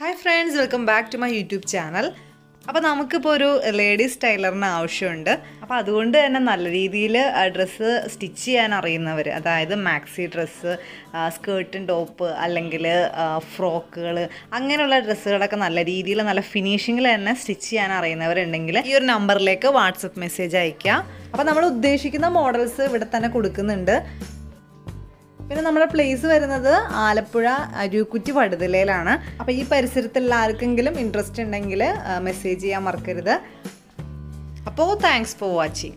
Hi friends welcome back to my YouTube channel അപ്പോൾ നമുക്കിപ്പോൾ ഒരു ലേഡീസ് ടൈലറിന് ആവശ്യമുണ്ട്. അപ്പോൾ അതുകൊണ്ട് തന്നെ നല്ല രീതിയിൽ ഡ്രസ്സ് സ്റ്റിച്ച് ചെയ്യാൻ അറിയുന്നവർ അതായത് മാക്സി ഡ്രസ്സ് സ്കേർട്ടും ടോപ്പ് അല്ലെങ്കിൽ ഫ്രോക്കുകൾ അങ്ങനെയുള്ള ഡ്രസ്സുകളൊക്കെ നല്ല രീതിയിൽ നല്ല ഫിനിഷിങ്ങിൽ തന്നെ സ്റ്റിച്ച് ചെയ്യാൻ അറിയുന്നവരുണ്ടെങ്കിൽ ഈ ഒരു നമ്പറിലേക്ക് വാട്സപ്പ് മെസ്സേജ് അയക്കുക അപ്പോൾ നമ്മൾ ഉദ്ദേശിക്കുന്ന മോഡൽസ് ഇവിടെ തന്നെ കൊടുക്കുന്നുണ്ട്. പിന്നെ നമ്മുടെ പ്ലേസ് വരുന്നത് ആലപ്പുഴ അരുക്കുറ്റി പടുതലയിലാണ് അപ്പോൾ ഈ പരിസരത്തുള്ള ആർക്കെങ്കിലും ഇൻട്രസ്റ്റ് ഉണ്ടെങ്കിൽ മെസ്സേജ് ചെയ്യാൻ മറക്കരുത്. അപ്പോൾ താങ്ക്സ് ഫോർ വാച്ചിങ്